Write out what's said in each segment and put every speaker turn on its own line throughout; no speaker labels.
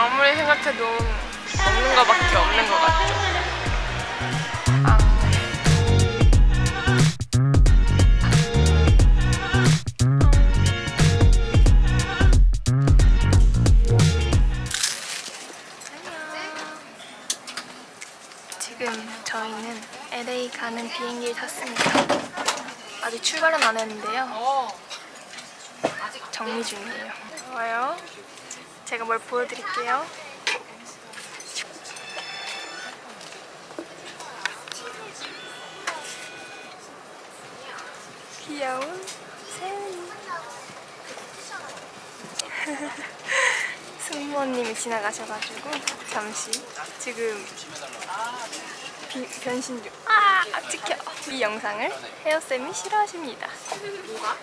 아무리 생각해도 없는 거밖에 없는 것 같죠. 아. 지금 저희는 LA 가는 비행기를 탔습니다. 아직 출발은 안 했는데요. 정리 중이에요. 좋아요. 제가 뭘 보여드릴게요. 귀여운 세훈이. 승무원님이 지나가셔가지고 잠시 지금 비- 변신 중. 아, 찍혀. 이 영상을 헤어쌤이 싫어하십니다. 뭐가?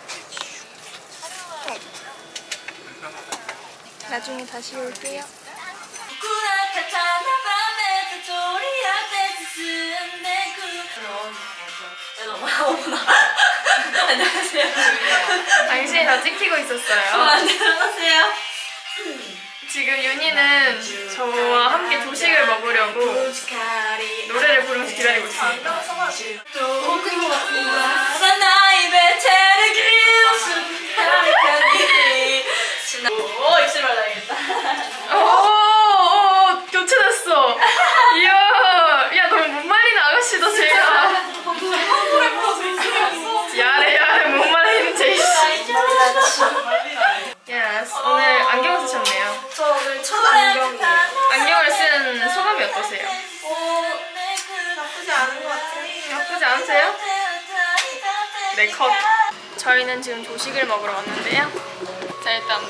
나중에 다시 올게요.
안녕하세요.
당신이 다 찍히고 있었어요.
안녕하세요.
지금 윤희는 저와 함께 조식을 먹으려고 노래를 부르면서 기다리고 있습니다.
오 입술 발라야겠다.
오, 오, 오, 교체됐어. 이야, 야, 너무 못 말리는 아가씨다, 제가. やれ, やれ, 못 말리는 아가씨. Yes, 오늘 안경을 쓰셨네요.
저 오늘 첫 안경이에요.
안경을 쓴 소감이 어떠세요?
나쁘지 않은 것 같아요.
나쁘지 않으세요? 네, 컷. 저희는 지금 조식을 먹으러 왔는데요. 자, 일단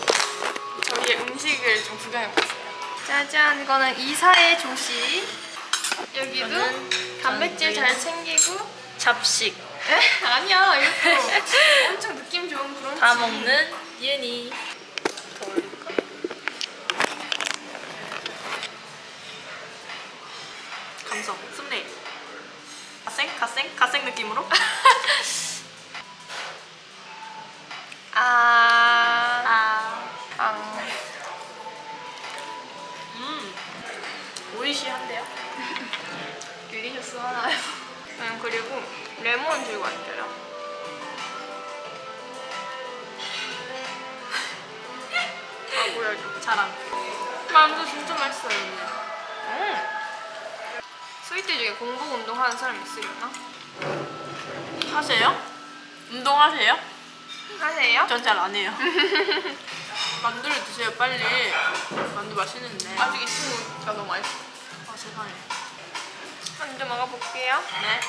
저희의 음식을 좀 구경해보세요. 짜잔, 이거는 이사의 조식. 여기도 단백질 잘 챙기고.
잡식.
에? 아니야, 이것도 엄청 느낌 좋은 브런치.
다 먹는 윤이.
운동하는 사람 있으려나?
하세요? 운동하세요?
하세요?
전 잘 안 해요. 만두를 드세요, 빨리. 만두 맛있는데.
아직 이 친구가 너무 맛있어.
아, 세상에.
먼저 먹어볼게요.
네.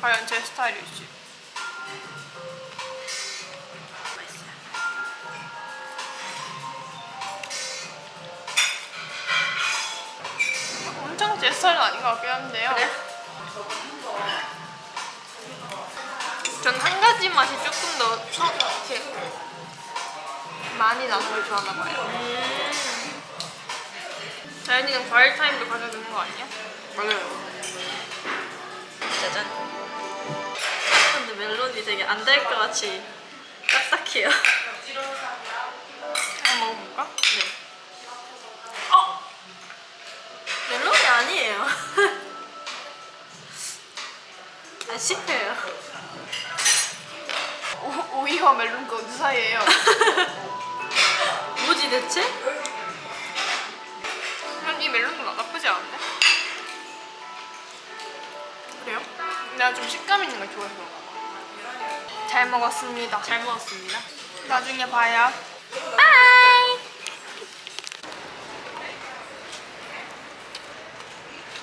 과연 제 스타일일지. 엄청 제 스타일은 아닌 것 같긴 한데요.
그래?
전 한 가지 맛이 조금 더 서, 이렇게 많이 나는 걸 좋아하나 봐요. 자연이는 과일 타임도 가져야 되는 거 아니야?
맞아요. 짜잔. 근데 멜론이 되게 안 될 것 같이 딱딱해요.
한번 먹어볼까?
네. 어! 멜론이 아니에요. 안 씹혀요.
오, 오이와 멜론과 어디 사이에요?
뭐지 대체?
난이 멜론도 나- 나쁘지 않은데?
그래요?
내가 좀 식감 있는 걸 좋아해서 잘 먹었습니다.
잘 먹었습니다.
나중에 봐요. 바이!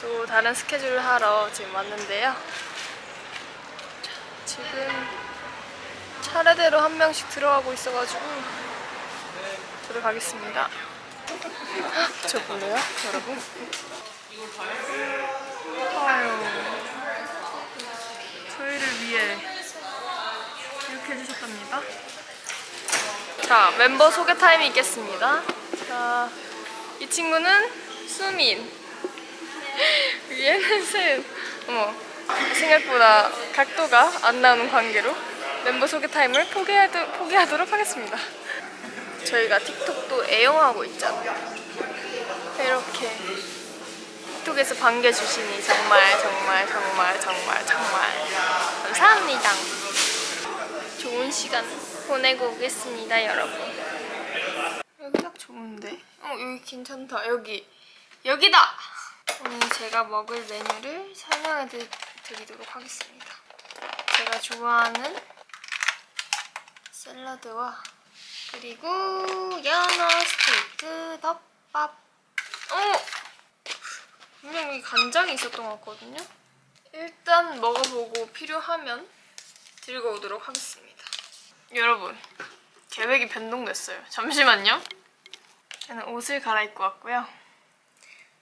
또 다른 스케줄을 하러 지금 왔는데요. 자, 지금 차례대로 한 명씩 들어가고 있어가지고 들어가겠습니다. 저 볼래요, 여러분? 아유, 저희를 위해 이렇게 해주셨답니다. 자, 멤버 소개 타임이 있겠습니다. 자, 이 친구는 수민. 위에는 셋. 어머, 생각보다 각도가 안 나오는 관계로 멤버 소개 타임을 포기하도, 포기하도록 하겠습니다. 저희가 틱톡도 애용하고 있잖아요. 이렇게 이쪽에서 반겨주시니 정말 정말 정말 정말 정말 감사합니다. 좋은 시간 보내고 오겠습니다, 여러분. 여기 딱 좋은데? 어, 여기 괜찮다. 여기. 여기다! 오늘 제가 먹을 메뉴를 설명해 드- 드리도록 하겠습니다. 제가 좋아하는 샐러드와 그리고 연어 스테이크 덮밥. 어! 분명히 간장이 있었던 것 같거든요? 일단 먹어보고 필요하면 들고 오도록 하겠습니다. 여러분, 계획이 변동됐어요. 잠시만요. 저는 옷을 갈아입고 왔고요.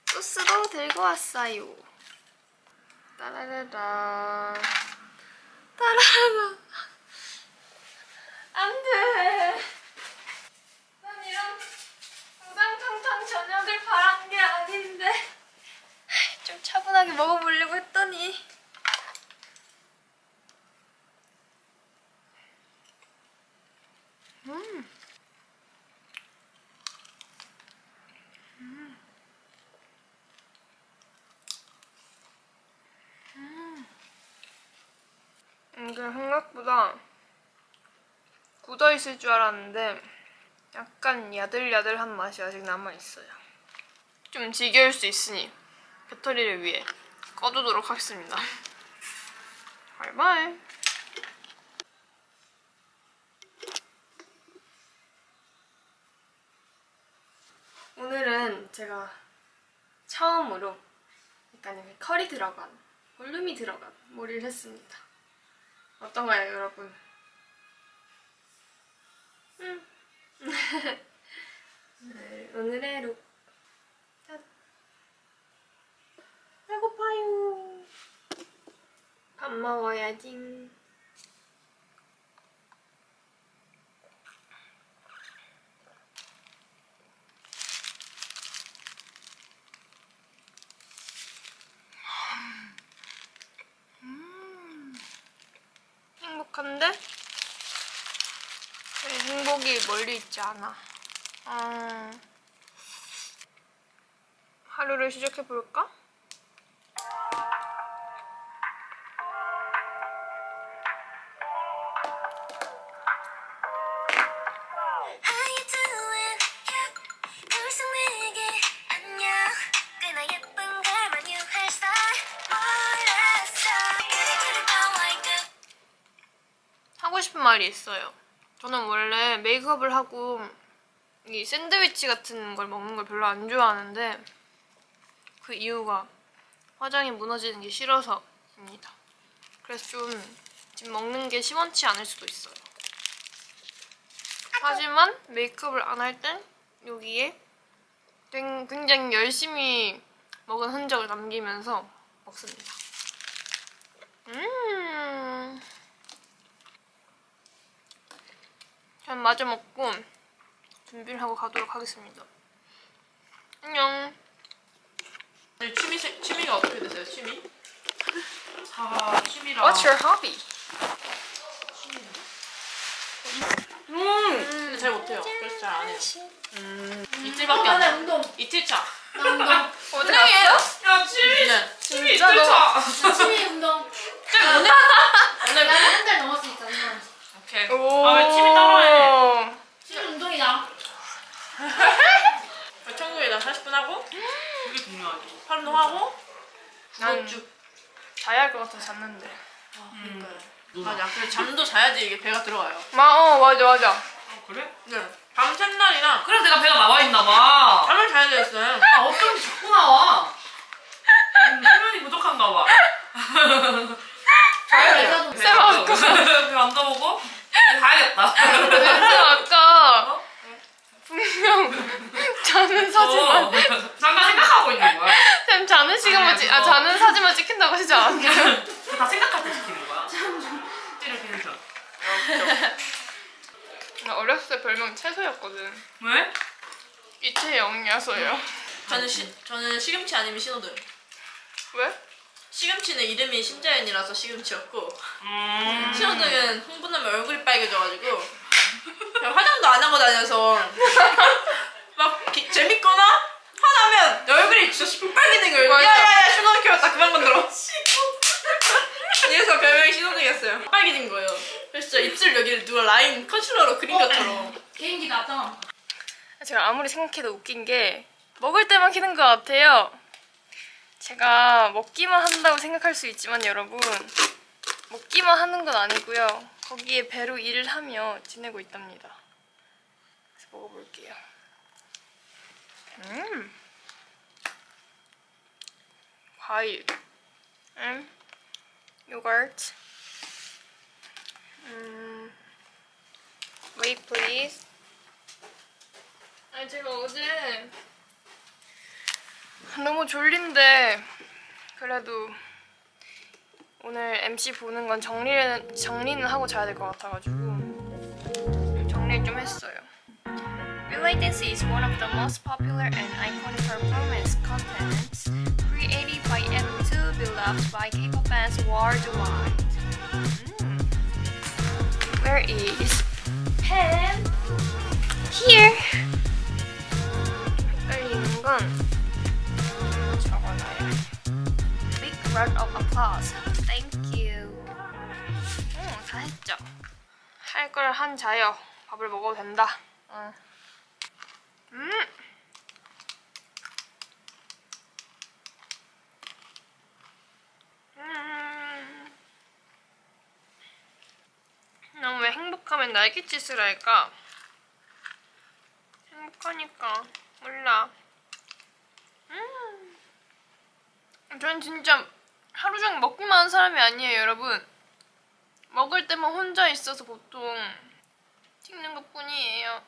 소스도 들고 왔어요. 따라라라. 따라라라. 안 돼. 난 이런 우당탕탕 저녁을 바란 게 아닌데. 좀 차분하게 먹어보려고 했더니. 음. 이게 생각보다 굳어 있을 줄 알았는데 약간 야들야들한 맛이 아직 남아 있어요. 좀 지겨울 수 있으니 배터리를 위해 꺼두도록 하겠습니다. 바이바이. 오늘은 제가 처음으로 약간 컬이 들어간 볼륨이 들어간 머리를 했습니다. 어떤가요, 여러분? 음. 네, 오늘의 룩. 짠. 배고파요. 밥 먹어야지. 행복한데? 네, 행복이 멀리 있지 않아. 음, 하루를 시작해 볼까?
How you doing? Yeah. 늘상 내게 안녕. 꽤나 예쁜 걸만 유할 줄 몰랐어. 그리 나와 있는
하고 싶은 말이 있어요. 저는 원래 메이크업을 하고 이 샌드위치 같은 걸 먹는 걸 별로 안 좋아하는데 그 이유가 화장이 무너지는 게 싫어서입니다. 그래서 좀 지금 먹는 게 시원치 않을 수도 있어요. 하지만 메이크업을 안 할 땐 여기에 굉- 굉장히 열심히 먹은 흔적을 남기면서 먹습니다. 음. 전 마저 먹고 준비를 하고 가도록 하겠습니다. 안녕.
아니, 취미 세- 취미가 어떻게 되세요? 취미? 아 취미라.
What's your hobby?
음. 근데 잘 못해요. 그래서 잘 안 해요. 음. 이틀밖에 안 돼.
운동.
이틀 차.
나 운동.
어디 갔어?
야 취미.
네.
취미
진짜
이틀 차.
취미 운동.
오늘 오늘
한달 있잖아.
오케이.
오.
아왜 취미 따라해?
취미 운동이다.
청소에 나 40분 하고 그게 중요하지. 활동하고
난
쭉.
자야 할 것 같아서 잤는데.
맞아. 그래 잠도 자야지 이게 배가 들어가요.
마, 어, 맞아, 맞아.
그래?
네. 밤 샌 날이랑
그래서 내가 배가 나와 있나 봐.
잠을 자야 되겠어요.
아, 어쩜 자꾸 나와? 음, 수면이 부족한가 봐.
자야.
쌤 아까,
배안 나오고? 가야겠다.
쌤 아까 분명 자는 사진만,
어. 잠깐 생각하고 있는 거야.
쌤 자는 시간만 찍, 아, 자는 사진만 찍힌다고 하시지 않았나요?
다 생각할 때 시키는 거야. 찌를 피는
나 어렸을 때 별명 채소였거든.
왜?
이채영이어서요.
저는 시 저는 시금치 아니면 신호등.
왜?
시금치는 이름이 심자연이라서 시금치였고
음.
신호등은 흥분하면 얼굴이 빨개져가지고 화장도 안 하고 다녀서 막 기- 재밌거나 화나면 얼굴이 진짜 시뻘게 거예요. 야야야 신호등 켜졌다 그만 건드려. 이래서 별명이 신호등이었어요. 빨개진 거예요. 그래서 진짜 입술 여기를 누가 라인 컨실러로 그린 것처럼.
개인기 나왔잖아.
제가 아무리 생각해도 웃긴 게 먹을 때만 키는 것 같아요. 제가 먹기만 한다고 생각할 수 있지만 여러분 먹기만 하는 건 아니고요. 거기에 배로 일을 하며 지내고 있답니다. 그래서 먹어볼게요. 음, 과일, 음, 요거트, 음, wait please. 아니 제가 어제 너무 졸린데 그래도 오늘 MC 보는 건 정리는 정리는 하고 자야 될 것 같아가지고 정리 좀 했어요. Relay Dance is one of the most popular and iconic performance contents created by and to be loved by K-pop fans worldwide. Mm. Where is pen? Here. 헷갈리는 건 round of applause. Thank you. 응, 다 했죠. 할 걸 한 자여. 밥을 먹어도 된다. 응. 음. 음. 난 왜 행복하면 날갯짓을 할까? 행복하니까 몰라. 음. 전 진짜 하루 종일 먹기만 하는 사람이 아니에요, 여러분. 먹을 때만 혼자 있어서 보통 찍는 것 뿐이에요.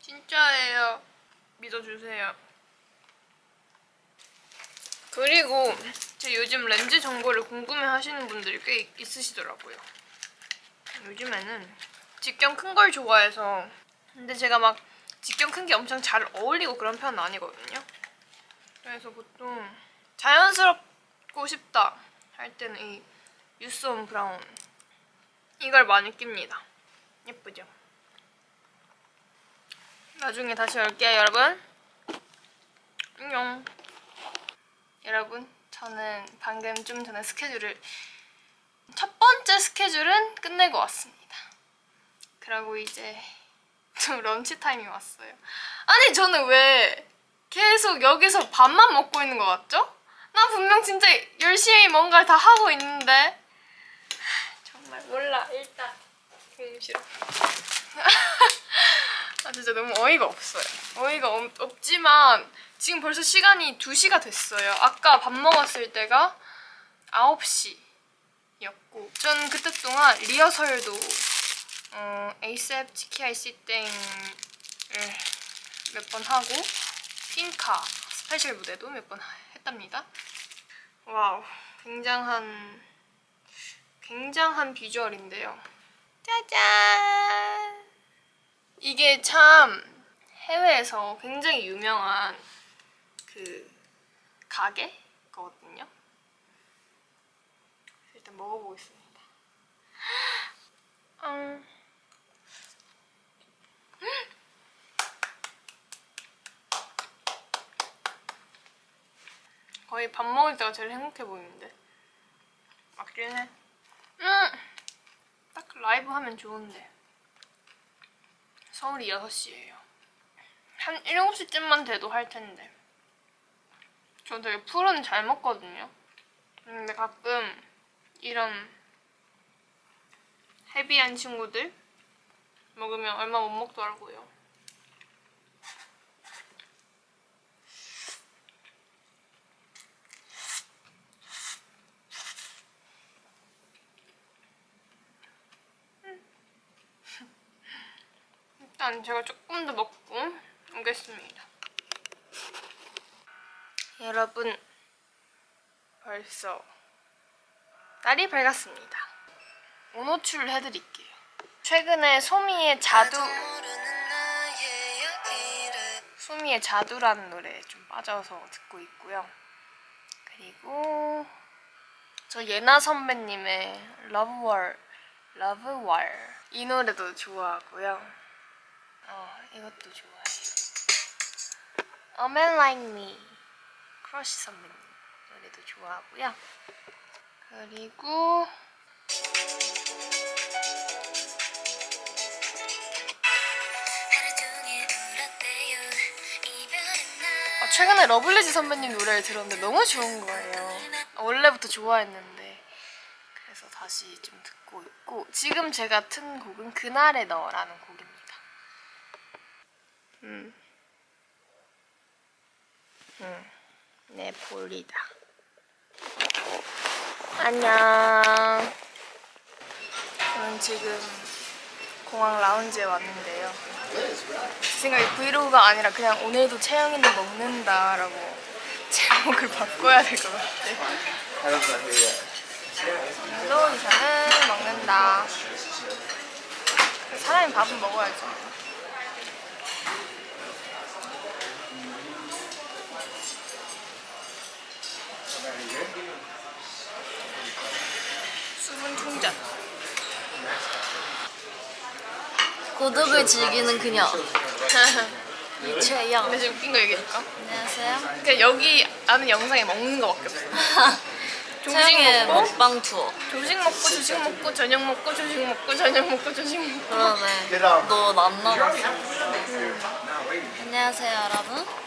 진짜예요. 믿어주세요. 그리고 제 요즘 렌즈 정보를 궁금해 하시는 분들이 꽤 있- 있으시더라고요. 요즘에는 직경 큰 걸 좋아해서 근데 제가 막 직경 큰 게 엄청 잘 어울리고 그런 편은 아니거든요. 그래서 보통 자연스럽 고 싶다 할 때는 이 유스 온 브라운 이걸 많이 낍니다. 예쁘죠? 나중에 다시 올게요, 여러분. 안녕. 여러분, 저는 방금 좀 전에 스케줄을 첫 번째 스케줄은 끝내고 왔습니다. 그리고 이제 좀 런치 타임이 왔어요. 아니 저는 왜 계속 여기서 밥만 먹고 있는 것 같죠? 나 분명 진짜 열심히 뭔가를 다 하고 있는데 정말 몰라 일단 음, 싫어. 아 진짜 너무 어이가 없어요. 어이가 없, 없지만 지금 벌써 시간이 2시가 됐어요. 아까 밥 먹었을 때가 9시였고 전 그때 동안 리허설도 어, 에이셉 치키아이씨 땡을 몇 번 하고 핑카 special 무대도 몇 번 했답니다. Wow, 굉장한 굉장한 비주얼인데요. 짜잔! 이게 참 해외에서 굉장히 유명한 그 가게거든요. 일단 먹어보겠습니다. 음. 거의 밥 먹을 때가 제일 행복해 보이는데 맞긴 해. 음, 딱 라이브 하면 좋은데 서울이 6시예요. 한 7시쯤만 돼도 할 텐데 저 되게 풀은 잘 먹거든요. 근데 가끔 이런 헤비한 친구들 먹으면 얼마 못 먹더라고요. 일단 제가 조금 더 먹고 오겠습니다. 여러분, 벌써 날이 밝았습니다. 온호출을 해드릴게요. 최근에 소미의 자두, 소미의 자두라는 노래에 좀 빠져서 듣고 있고요. 그리고 저 예나 선배님의 러브월, 러브월 이 노래도 좋아하고요. 어, 이것도 좋아해요. A Man Like Me 크러쉬 선배님 노래도 좋아하고요. 그리고 아, 최근에 러블리즈 선배님 노래를 들었는데 너무 좋은 거예요. 아, 원래부터 좋아했는데 그래서 다시 좀 듣고 있고 지금 제가 튼 곡은 그날의 너라는 곡입니다. 음, 음, 내 볼이다. 안녕. 저는 지금 공항 라운지에 왔는데요. 제 생각에 브이로그가 아니라 그냥 오늘도 채영이는 먹는다라고 제목을 바꿔야 될 것 같아. 오늘도 이사는 먹는다. 사람이 밥은 먹어야죠. 수분 충전.
고독을 즐기는 그녀. 이채영.
근데 지금 웃긴 거 얘기해줄까?
안녕하세요.
그냥 여기 아는 영상에 먹는 거밖에 없어. 조식 먹고
먹방 투어.
조식 먹고 조식 먹고 저녁 먹고 조식 먹고 저녁 먹고 조식 먹고.
그러네. 너안 남았어 안녕하세요 여러분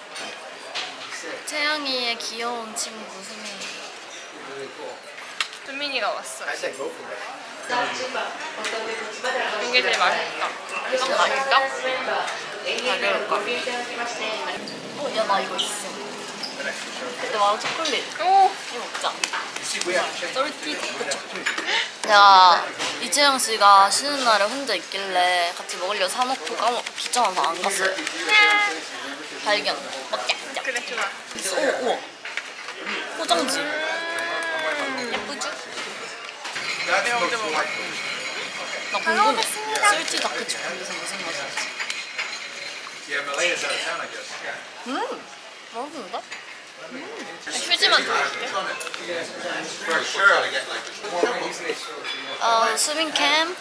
채영이의 귀여운 친구 수민이
수민이가 왔어. 이게 제일 맛있다. 이건 맛있다? 가려울까?
어, 야 나 이거 있어 그때 말한 초콜릿
오!
이거 먹자 salty dark 초콜릿 내가 이채영 씨가 쉬는 날에 혼자 있길래 같이 먹으려고 사놓고 까먹 귀찮아서 안 갔어요 발견 먹자 먹자
그래, 좋아.
오, 우와. 포장지. 예쁘죠?
내가 먼저 먹어.
나 궁금해. Salty dark 초콜릿은 무슨 맛이지? 음, 맛있는데?
휴지만 들어줄게.
어, 수빈 캠.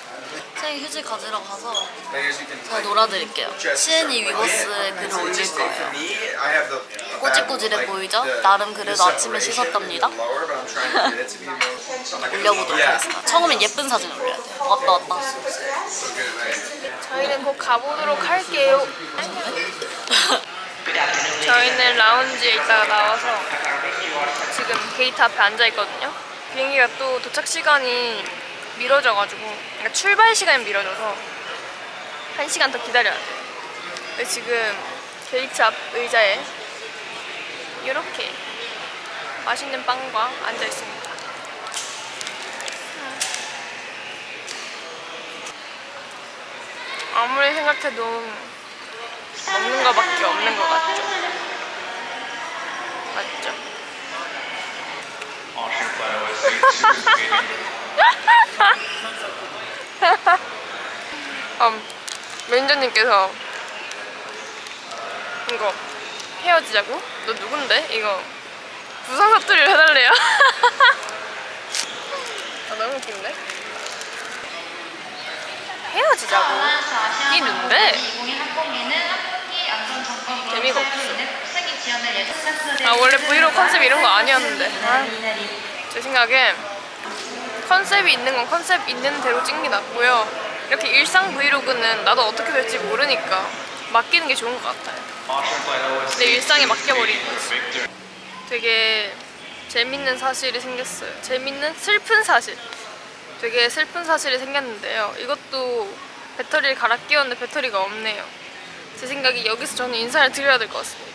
생일 휴지 가지러 가서 제가 놀아드릴게요. 시은이 위버스에 글을 올릴 거예요. 꼬질꼬질해 보이죠? 나름 그래도 아침에 씻었답니다. 올려보도록 하겠습니다. 처음엔 예쁜 사진 올려야 돼요. 왔다 왔다.
저희는 곧 가보도록 할게요. 저희는 라운지에 있다가 나와서 지금 게이트 앞에 앉아 있거든요. 비행기가 또 도착 시간이 미뤄져가지고, 그러니까 출발 시간이 미뤄져서 한 시간 더 기다려야 돼요. 근데 지금 게이트 앞 의자에 이렇게 맛있는 빵과 앉아 있습니다. 아무리 생각해도 먹는 거밖에 없는 것 같죠? 맞죠? 음, 매니저님께서 이거 헤어지자고? 너 누군데? 이거 부산 사투리를 해달래요. 아, 너무 웃긴데? 헤어지자고. 이 누군데? 재미가 없어. 아 원래 브이로그 컨셉 이런 거 아니었는데. 아, 제 생각에 컨셉이 있는 건 컨셉 있는 대로 찍는 게 낫고요. 이렇게 일상 브이로그는 나도 어떻게 될지 모르니까 맡기는 게 좋은 것 같아요. 내 일상에 맡겨버리는 거지. 되게 재밌는 사실이 생겼어요. 재밌는 슬픈 사실. 되게 슬픈 사실이 생겼는데요. 이것도 배터리를 갈아 끼웠는데 배터리가 없네요. 제 생각에 여기서 저는 인사를 드려야 될 것 같습니다.